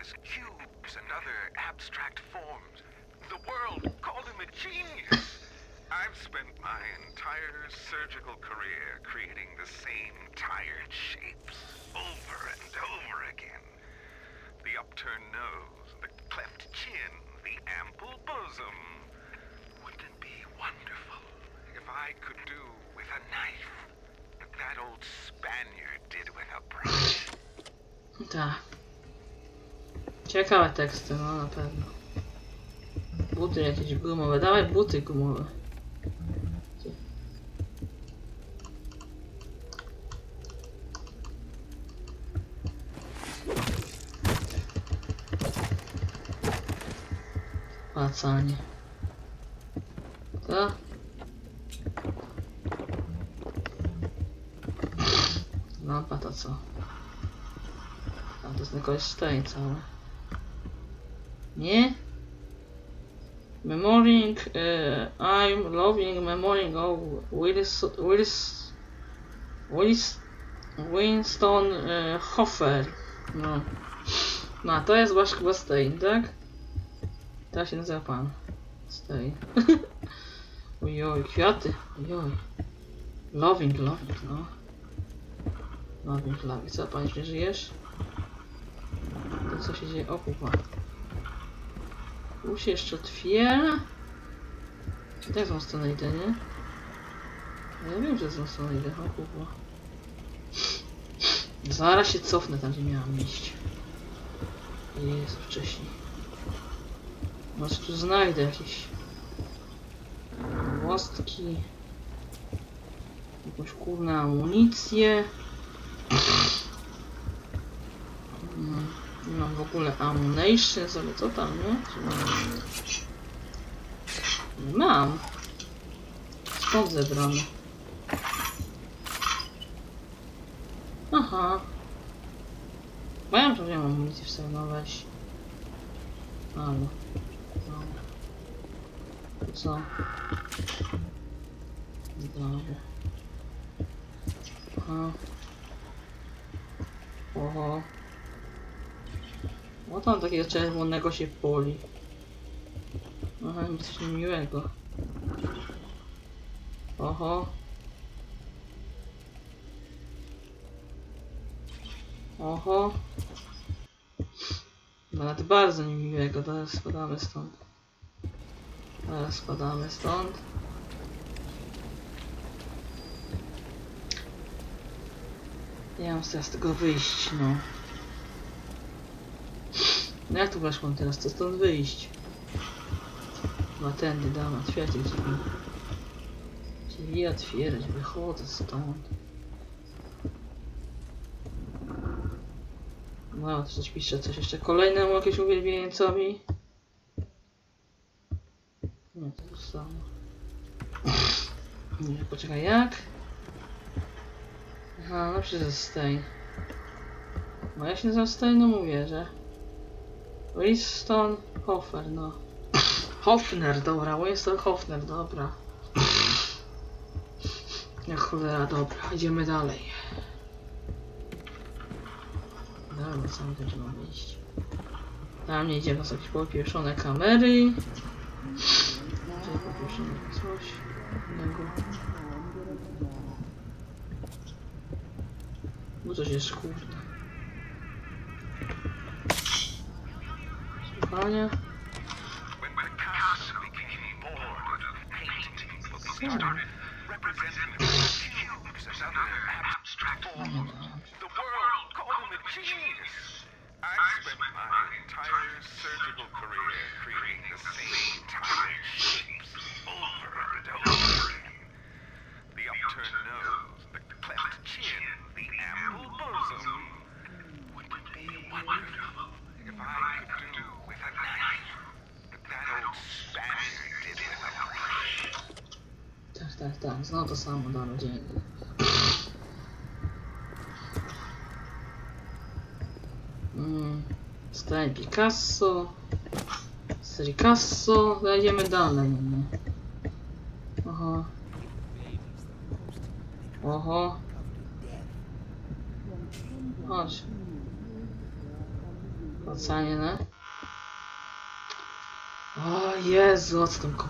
as cubes and other abstract forms. The world called him a genius. I've spent my entire surgical career creating the same tired shapes over and over again. The upturned nose, the cleft chin, the ample bosom. Wouldn't it be wonderful if I could do with a knife what that old Spaniard did with a brush? Да, Ciekawe teksty, no na pewno. Buty jakieś gumowe. Dawaj buty gumowe. Gdzie? Płacanie. Co? Lampa to co? A to jest na kogoś stoi całe. Nie? Memorying, uh, I'm loving memorying of Willis, Willis, Willis, Winston uh, Hoffer. No. No, to jest wasz chyba Stein, tak? Tak się nazywa pan. Stein. Ojoj, kwiaty. Ojoj. Loving, loving, no. Loving, loving. Co, pan nie żyjesz? To co się dzieje? O kurwa. Tu się jeszcze otwiera. Czy tą stronę idę, nie? Ja wiem, że tą stronę idę. O kurwa. Zaraz się cofnę tam, gdzie miałam iść. Jest wcześniej. Może tu znajdę jakieś łostki. Jakąś kurna amunicję. Mm, Mam w ogóle ammunition, ale co tam, nie? Nie mam. Skąd? Aha. Powiem, że nie mam amunicji w sobie, no weź. Ale. No. To Co? Dobra. Aha. Oho. O tam takiego czerwonego się poli. Aha, coś niemiłego. Oho. Oho. Nawet bardzo niemiłego, teraz spadamy stąd. Teraz spadamy stąd. Nie mam z tego wyjść, no. No jak tu weszłam teraz? Co stąd wyjść? No tędy, dam, otwierać drzwi. Drzwi otwierać, wychodzę stąd. No, to coś pisze, coś jeszcze kolejnemu jakieś uwielbieńcowi. Nie, to to samo. Nie, poczekaj, jak? Aha, no przecież Stein. No ja się nazywam no mówię, że... Winston Hofer, no. Hofner, dobra, Winston Hofner, dobra. Jak cholera, dobra, idziemy dalej. Dobra, sam też mam iść. Tam nie idziemy, są jakieś popieszone kamery. Tutaj popieszone coś innego. Bo coś jest kurde. Forms. The world called a genius. I've spent my entire Tak, tak, znowu to samo, dobra, dzięki. Mm, Stein Picasso. Sricasso. Zajdziemy dalej, nie? Oho. Oho. Chodź. Ocenie, ne? O Jezu, tam